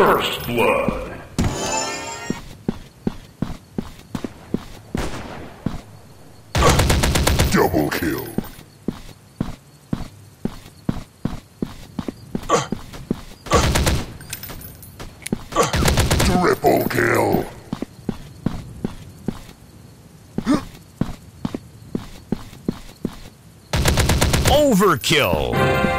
First blood. Double kill. Triple kill. Overkill.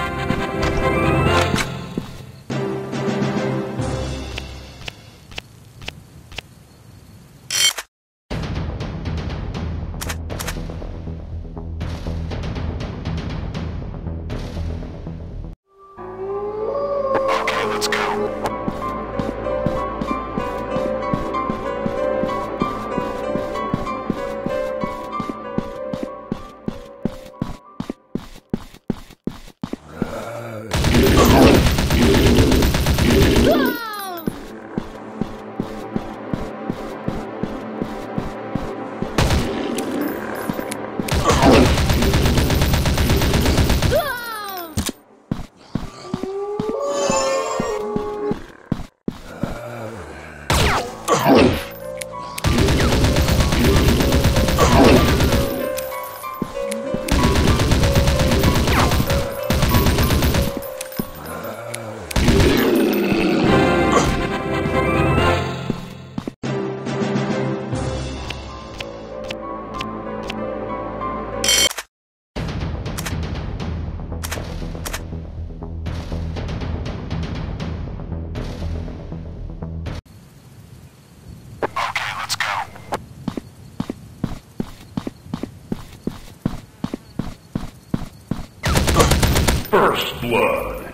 First blood.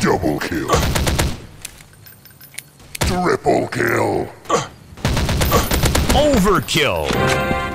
Double kill. Triple kill. Overkill.